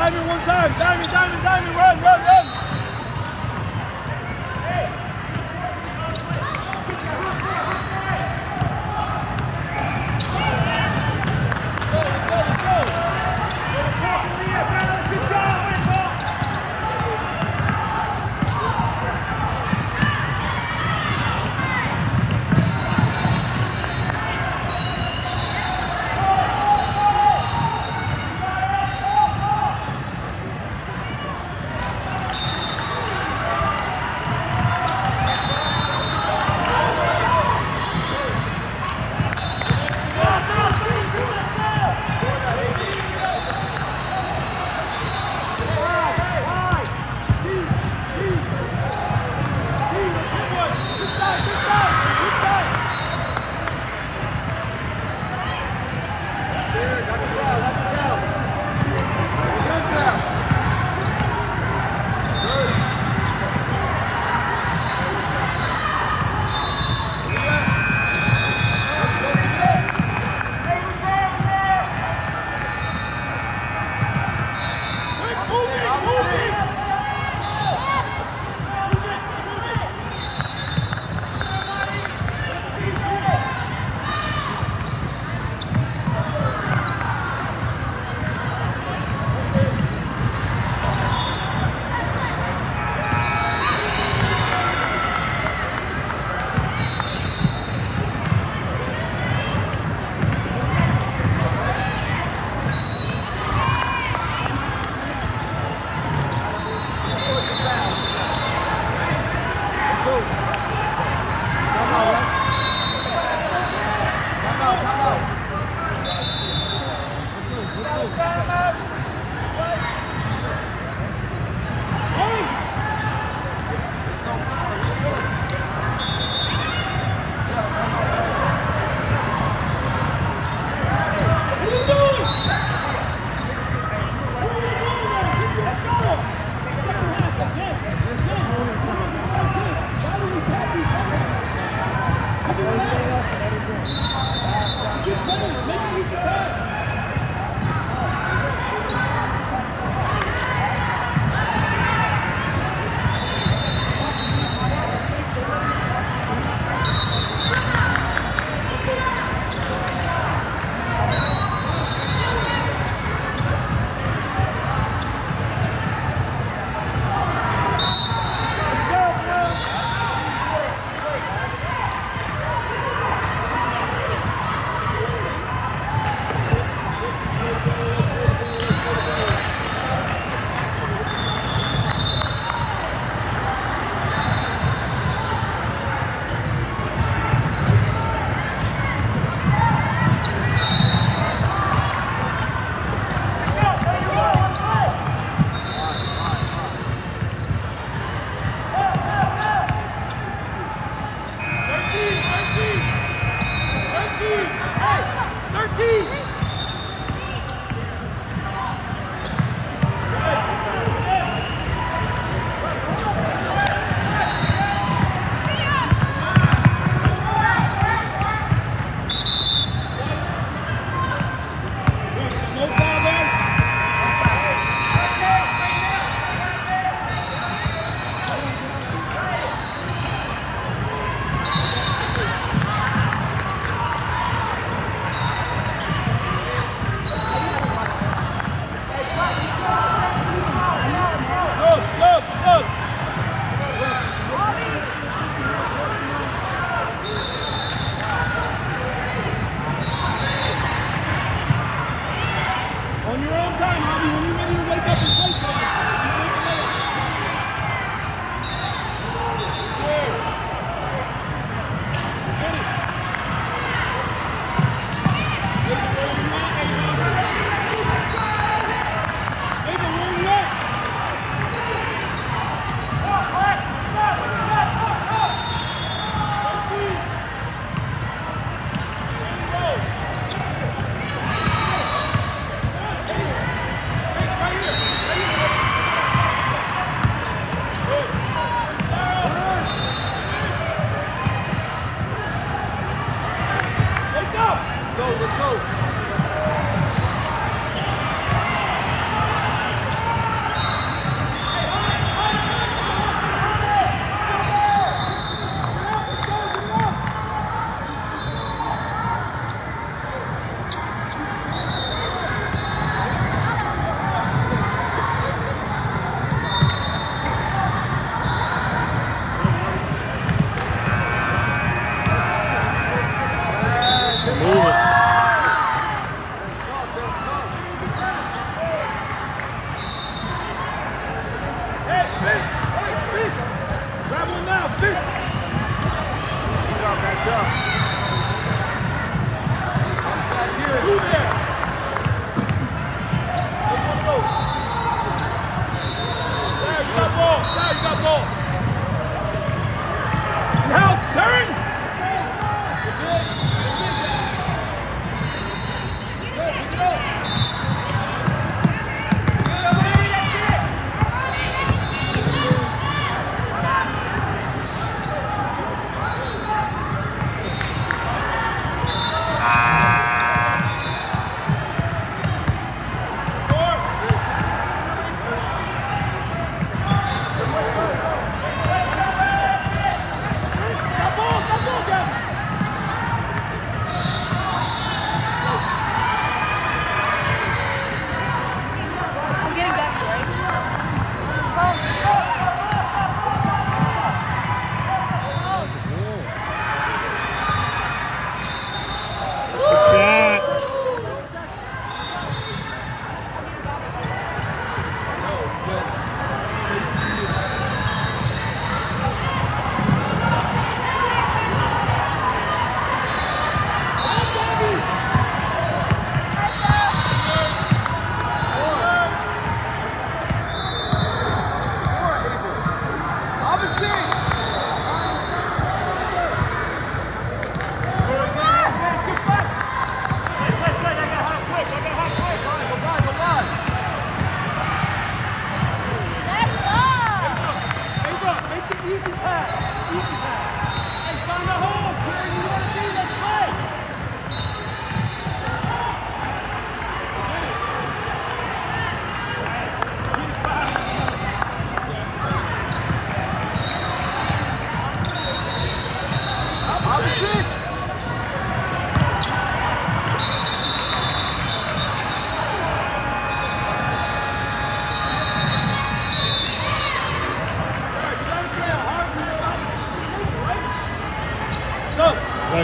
diamond one time. Diamond, diamond, diamond. Run, run, run.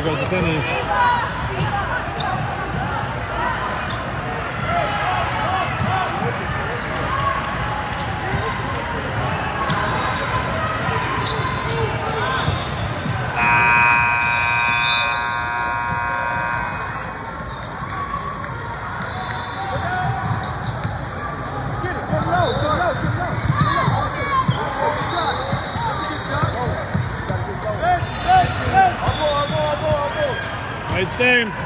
goes the center. Great stay.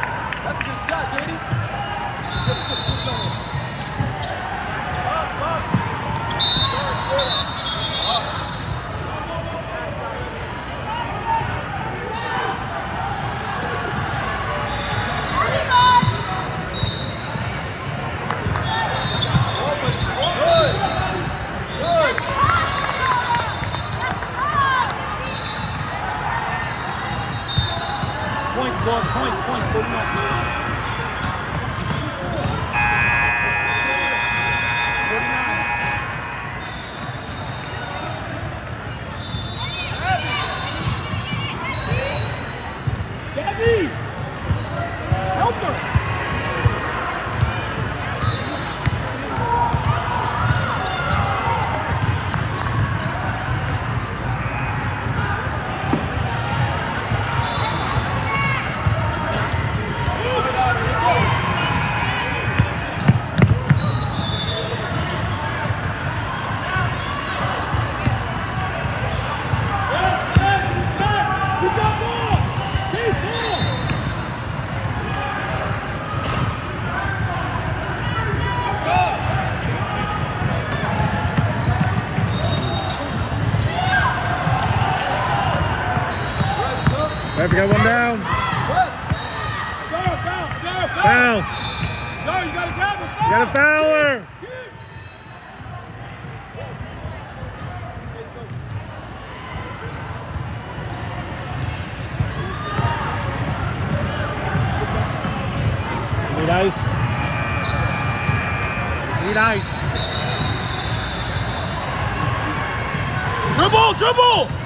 scores points, points, points. Fowler! Need ice. Need ice. Dribble, dribble!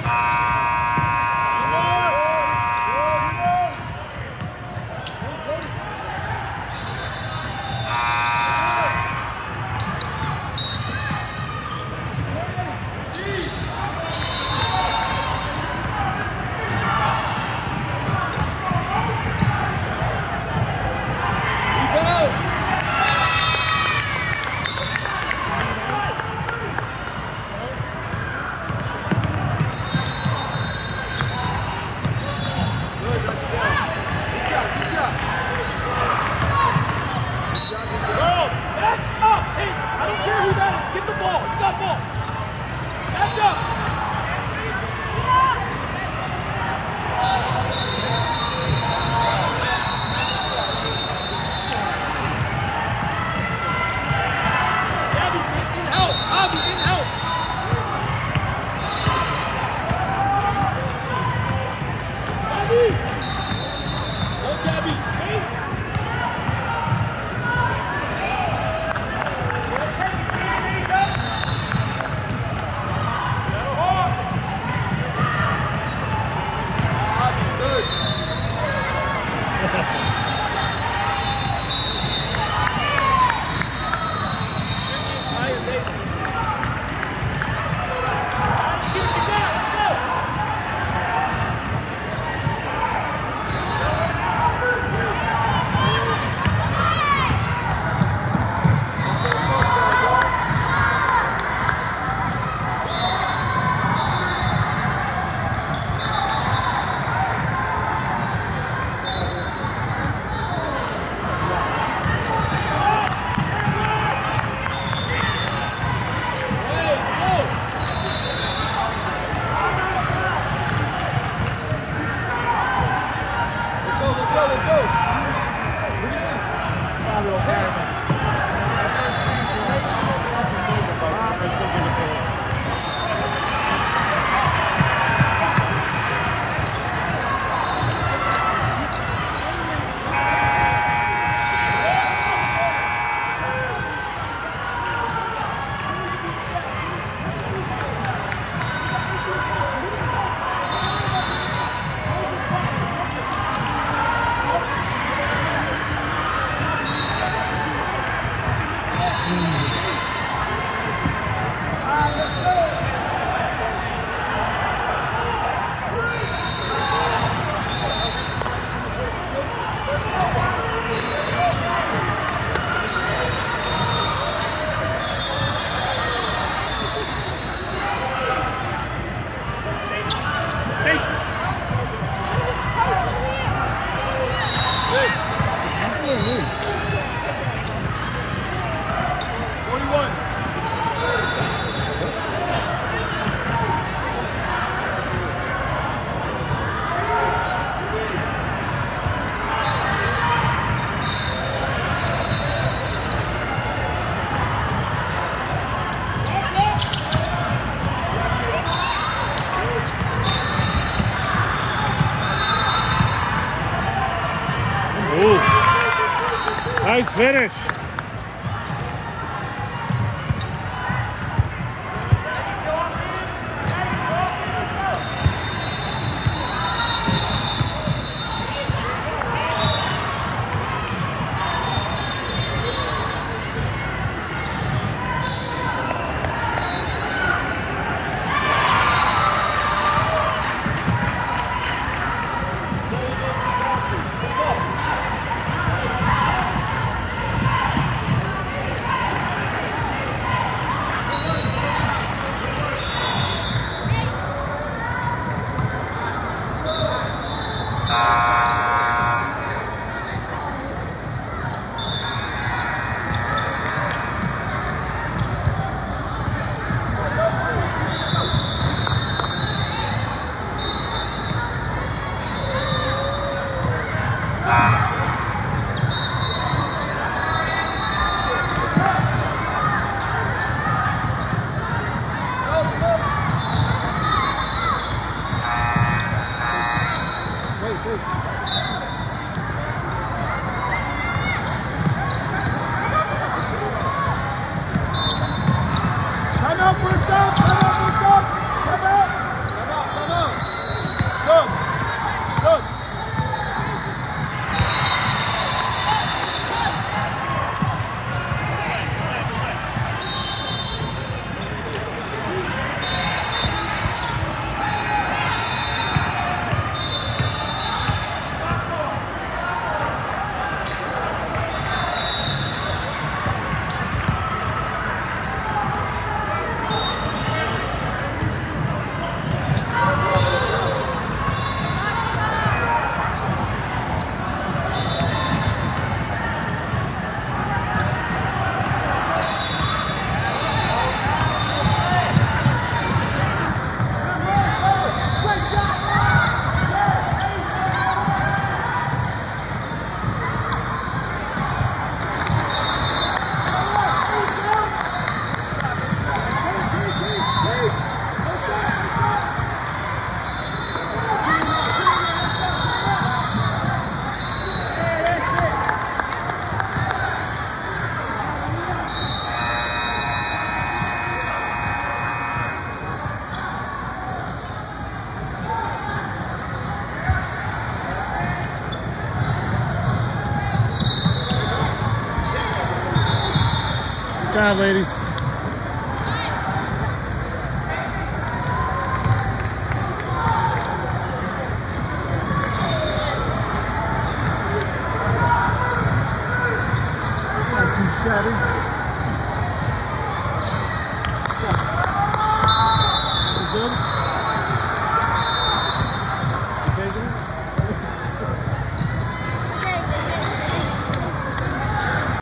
Ooh. Nice finish. Good job, ladies.